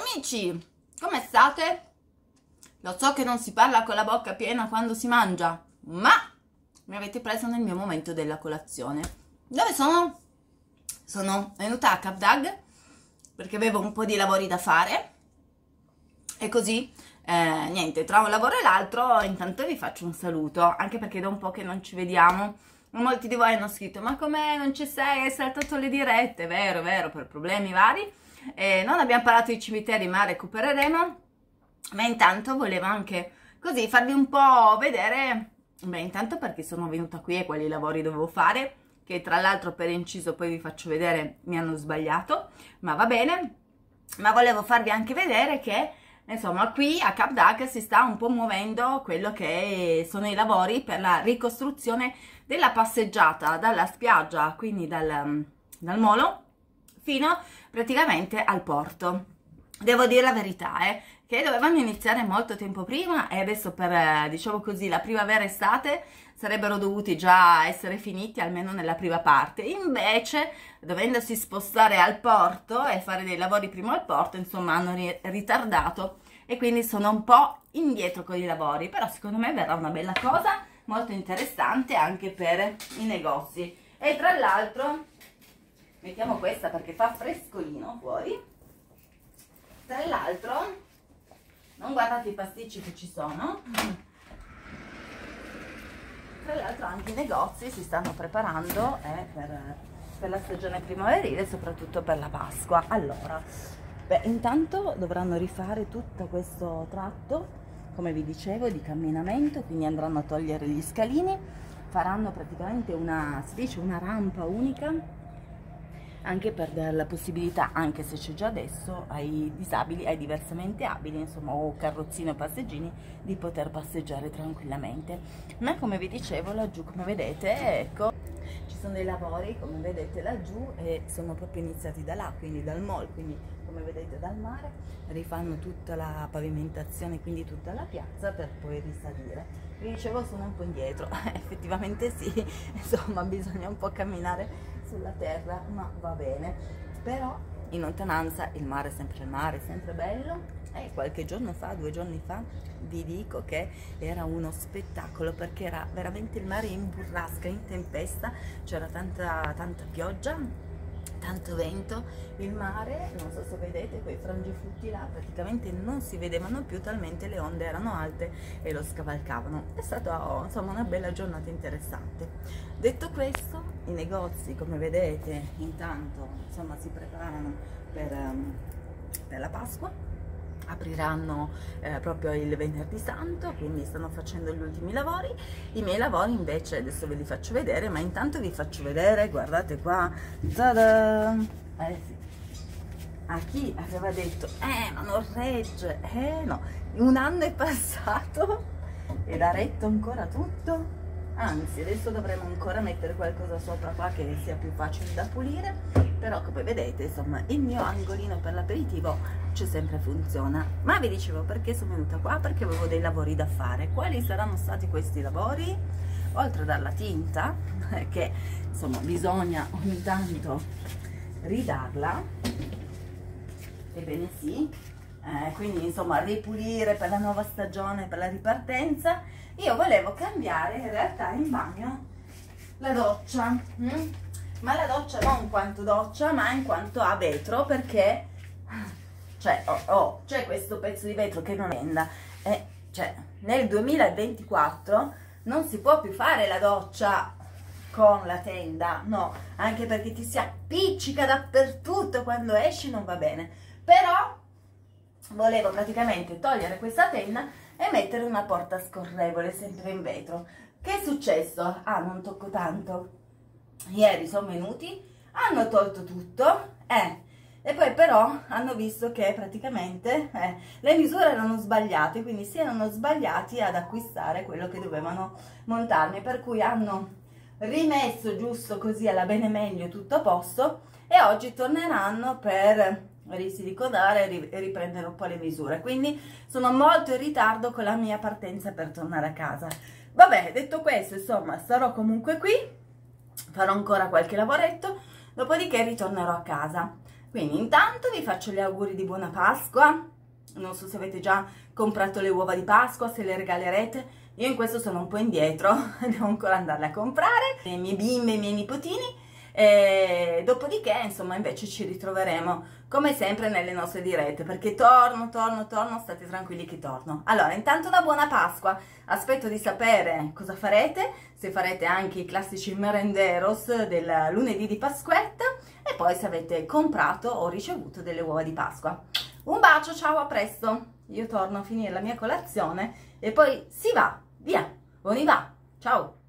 amici, come state? Lo so che non si parla con la bocca piena quando si mangia, ma mi avete preso nel mio momento della colazione. Dove sono? Sono venuta a Capdag perché avevo un po' di lavori da fare e così eh, niente, tra un lavoro e l'altro intanto vi faccio un saluto, anche perché da un po' che non ci vediamo. Molti di voi hanno scritto, ma come non ci sei, hai saltato le dirette, vero, vero, per problemi vari. Eh, non abbiamo parlato di cimiteri, ma recupereremo. Ma intanto volevo anche così farvi un po' vedere, beh intanto perché sono venuta qui e quali lavori dovevo fare, che tra l'altro per inciso poi vi faccio vedere mi hanno sbagliato, ma va bene. Ma volevo farvi anche vedere che Insomma, qui a Cap Dag si sta un po' muovendo quello che sono i lavori per la ricostruzione della passeggiata dalla spiaggia, quindi dal, dal molo, fino praticamente al porto. Devo dire la verità, eh, che dovevamo iniziare molto tempo prima e adesso per, diciamo così, la primavera-estate sarebbero dovuti già essere finiti almeno nella prima parte. Invece, dovendosi spostare al porto e fare dei lavori prima al porto, insomma, hanno ritardato e quindi sono un po' indietro con i lavori, però secondo me verrà una bella cosa, molto interessante anche per i negozi. E tra l'altro, mettiamo questa perché fa frescolino fuori, tra l'altro, non guardate i pasticci che ci sono, tra l'altro anche i negozi si stanno preparando eh, per, per, la stagione primaverile, soprattutto per la Pasqua. Allora, beh, intanto dovranno rifare tutto questo tratto, come vi dicevo, di camminamento, quindi andranno a togliere gli scalini, faranno praticamente una, si dice, una rampa unica anche per dare la possibilità, anche se c'è già adesso, ai disabili, ai diversamente abili, insomma, o carrozzini o passeggini, di poter passeggiare tranquillamente. Ma come vi dicevo, laggiù, come vedete, ecco, ci sono dei lavori, come vedete laggiù, e sono proprio iniziati da là, quindi dal mall, quindi come vedete dal mare, rifanno tutta la pavimentazione, quindi tutta la piazza, per poi risalire. Vi dicevo sono un po' indietro, effettivamente sì, insomma bisogna un po' camminare sulla terra, ma va bene. Però in lontananza il mare è sempre il mare, è sempre bello. E qualche giorno fa, due giorni fa, vi dico che era uno spettacolo perché era veramente il mare in burrasca, in tempesta, c'era tanta, tanta pioggia tanto vento, il mare, non so se vedete quei frangiflutti là, praticamente non si vedevano più talmente le onde erano alte e lo scavalcavano. È stata insomma una bella giornata interessante. Detto questo, i negozi come vedete intanto insomma si preparano per, um, per la Pasqua apriranno eh, proprio il venerdì santo quindi stanno facendo gli ultimi lavori. I miei lavori invece adesso ve li faccio vedere ma intanto vi faccio vedere guardate qua tada! Eh, sì. a chi aveva detto eh ma non regge. Eh no. Un anno è passato ed ha retto ancora tutto. Anzi adesso dovremo ancora mettere qualcosa sopra qua che sia più facile da pulire. Però come vedete insomma il mio angolino per l'aperitivo c'è sempre funziona. Ma vi dicevo perché sono venuta qua? Perché avevo dei lavori da fare. Quali saranno stati questi lavori? Oltre dalla tinta che insomma bisogna ogni tanto ridarla. Ebbene sì. Eh, quindi insomma ripulire per la nuova stagione per la ripartenza. Io volevo cambiare in realtà in bagno la doccia hm? ma la doccia non in quanto doccia ma in quanto a vetro perché cioè oh, oh, c'è questo pezzo di vetro che non enda. E cioè nel 2024 non si può più fare la doccia con la tenda no. Anche perché ti si appiccica dappertutto quando esci non va bene. Però volevo praticamente togliere questa tenda e mettere una porta scorrevole sempre in vetro. Che è successo? ah non tocco tanto. Ieri sono venuti, hanno tolto tutto, eh, e poi però hanno visto che praticamente eh, le misure erano sbagliate, quindi si erano sbagliati ad acquistare quello che dovevano montarmi, per cui hanno rimesso giusto così alla bene meglio tutto a posto e oggi torneranno per risiliconare e riprendere un po' le misure, quindi sono molto in ritardo con la mia partenza per tornare a casa. Vabbè, detto questo, insomma, sarò comunque qui farò ancora qualche lavoretto, dopodiché ritornerò a casa. Quindi intanto vi faccio gli auguri di buona Pasqua, non so se avete già comprato le uova di Pasqua, se le regalerete, io in questo sono un po' indietro, devo ancora andarle a comprare, le mie bimbe, i miei nipotini, e dopodiché insomma invece ci ritroveremo come sempre nelle nostre dirette perché torno, torno, torno, state tranquilli che torno. Allora, intanto una buona Pasqua, aspetto di sapere cosa farete, se farete anche i classici merenderos del lunedì di Pasquetta e poi se avete comprato o ricevuto delle uova di Pasqua. Un bacio, ciao, a presto! Io torno a finire la mia colazione e poi si va, via, on y va, ciao!